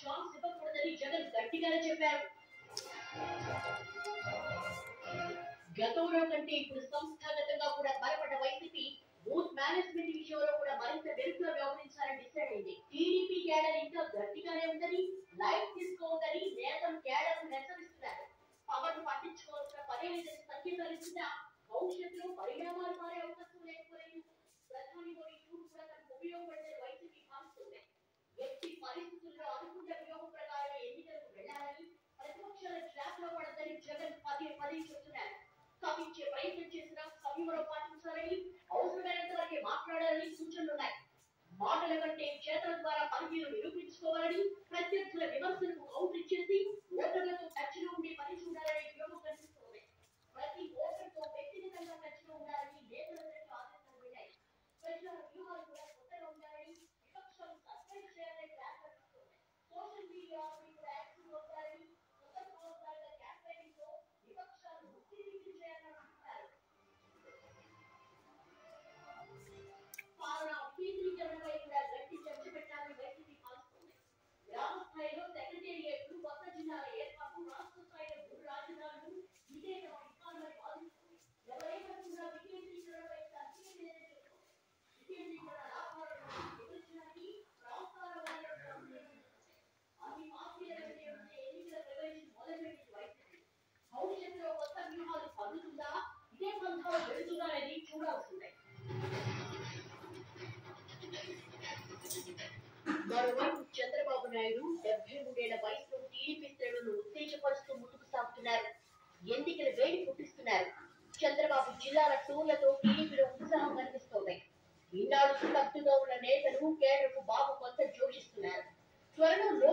Chance ఇవ్వకూడదని జగన్ గట్టిగానే చెప్పారు. గతంలో కంటే ఇప్పుడు సంస్థాగతంగా కూడా బలపడ్డ వైసీపీ బూత్ మేనేజ్మెంట్ విషయంలో కూడా మరింత మెరుగ్గా వ్యవహరించాలని డిసైడ్ అయింది. టీడీపీ క్యాడర్ ఇంకా గట్టిగానే ఉందని లైట్ తీసుకోవద్దని నేతలు క్యాడర్ హెచ్చరిస్తున్నారు. పవన్ పట్టించుకోవాల్సిన పనే లేదని సంకేతాలు ఇస్తున్నా భవిష్యత్తులో పరిణామాలు మారే అవకాశం కూడా పాటించాలని అవసరమైనంత వరకే మాట్లాడాలని సూచనలున్నాయి మాటల కంటే చేతల ద్వారా పనితీరు నిరూపించుకోవాలని ప్రత్యర్థుల విమర్శలకు కౌంటర్ ఇచ్చేసి ఓటర్లతో చంద్రబాబు నాయుడు డెబ్బై మూడేళ్ళ వయసులో టీడీపీ శ్రేణులను ఉత్తేజపరుస్తూ ముందుకు సాగుతున్నారు. ఎన్నికల వేడి పుట్టిస్తున్నారు. చంద్రబాబు జిల్లాల టూర్లతో టీడీపీలో ఉత్సాహం కనిపిస్తోంది. ఈనాడు స్తబ్దుగా ఉన్న నేతలు కేడర్కు బాబు కొంత జోషిస్తున్నారు. త్వరలో